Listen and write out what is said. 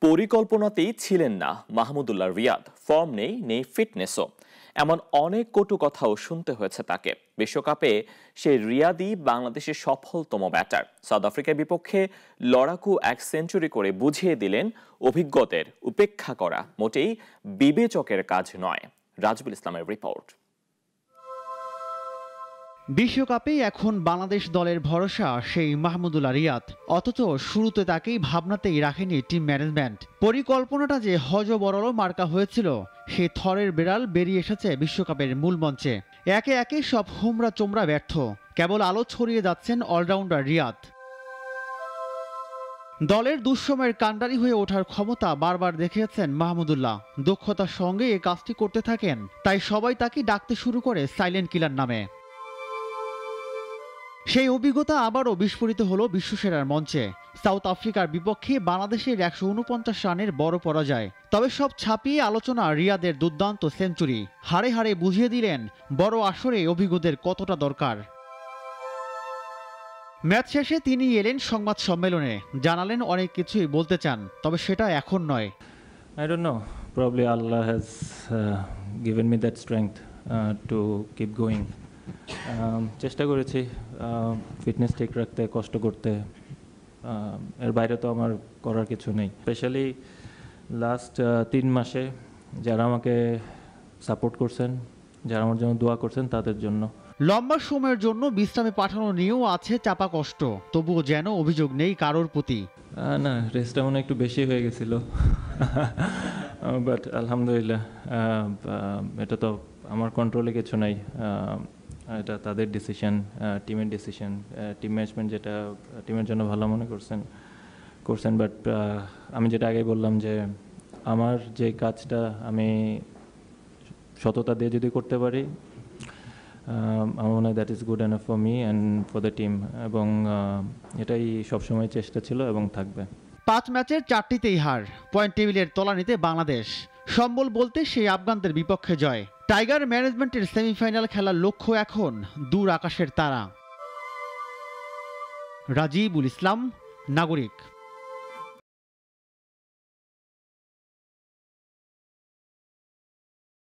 পরিকল্পনাতেই ছিলেন না মাহমুদুল্লাহ রিয়াদ। ফর্ম নেই নেই ফিটনেসও। এমন অনেক কটু কথাও শুনতে হয়েছে তাকে। বিশ্বকাপে সেই রিয়াদই বাংলাদেশের সফলতম ব্যাটার। সাউথ আফ্রিকার বিপক্ষে লড়াকু এক সেঞ্চুরি করে বুঝিয়ে দিলেন অভিজ্ঞদের উপেক্ষা করা। মোটেই বিবেচকের কাজ নয়। রাজবুল ইসলামের রিপোর্ট। বিশ্বকাপে এখন বাংলাদেশ দলের ভরসা সেই মাহমুদুল্লাহ রিয়াদ। অথচ শুরুতে তাকেই ভাবনাতেই রাখেনি টিম ম্যানেজমেন্ট। পরিকল্পনাটা যে হজবরল মার্কা হয়েছিল সেই থরের বিড়াল বেরিয়ে এসেছে বিশ্বকাপের মূল মঞ্চে। একে একে সব হুমরা চোমরা ব্যর্থ। কেবল আলো ছড়িয়ে যাচ্ছেন অলরাউন্ডার রিয়াদ। দলের দুঃসময়ের কাণ্ডারি হয়ে ওঠার ক্ষমতা বারবার দেখিয়েছেন মাহমুদুল্লাহ। দক্ষতার সঙ্গে এই কাজটি করতে থাকেন, তাই সবাই তাকে ডাকতে শুরু করে সাইলেন্ট কিলার নামে। সেই অভিজ্ঞতা আবারও বিস্ফোরিত হলো বিশ্বসেরার মঞ্চে। সাউথ আফ্রিকার বিপক্ষে বাংলাদেশের একশো উনপঞ্চাশ রানের বড় পরাজয়। তবে সব ছাপিয়ে আলোচনা রিয়াদের দুর্দান্ত সেঞ্চুরি। হারে হারে বুঝিয়ে দিলেন বড় আসরে অভিজ্ঞদের কতটা দরকার। ম্যাচ শেষে তিনি এলেন সংবাদ সম্মেলনে। জানালেন অনেক কিছুই বলতে চান তবে সেটা এখন নয়। Uh, given me that strength uh, to keep going. Um, চেষ্টা করেছি ফিটনেস ঠিক রাখতে কষ্ট করতে। এর বাইরে তো আমার করার কিছু নেই। স্পেশালি লাস্ট তিন মাসে যারা আমাকে সাপোর্ট করছেন যারা আমার জন্য দোয়া করছেন তাদের জন্য। লম্বা সময়ের জন্য বিশ্রামে পাঠানো নিয়েও আছে চাপা কষ্ট। তবুও যেন অভিযোগ নেই কারোর প্রতি। না রেস্টটা মনে একটু বেশি হয়ে গেছিল। বাট আলহামদুলিল্লাহ এটা তো আমার কন্ট্রোলে কিছু নাই। এটা তাদের ডিসিশন টিমের ডিসিশন টিম ম্যানেজমেন্ট যেটা টিমের জন্য ভালো মনে করছেন করছেন। বাট আমি যেটা আগে বললাম যে আমার যে কাজটা আমি সততা দিয়ে যদি করতে পারি আমার মনে হয় that is good enough for me and for the team এবং এটাই সবসময় চেষ্টা ছিল এবং থাকবে। পাঁচ ম্যাচের চারটিতেই হার। পয়েন্ট টেবিলের তলানিতে বাংলাদেশ। সম্বল বলতে সেই আফগানদের বিপক্ষে জয়। টাইগার ম্যানেজমেন্টের সেমিফাইনাল খেলার লক্ষ্য এখন দূর আকাশের তারা। রাজিবুল ইসলাম নাগরিক।